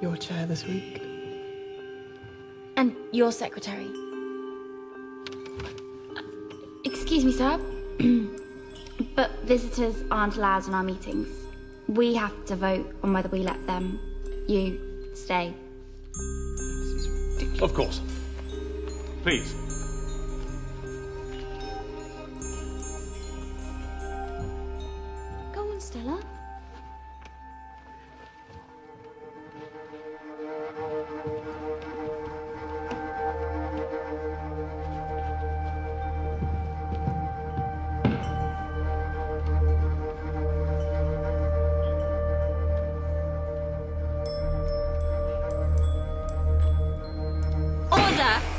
your chair this week. And your secretary. Excuse me, sir. but visitors aren't allowed in our meetings. We have to vote on whether we let them, you, stay. Of course. Please. Go on, Stella. Linda.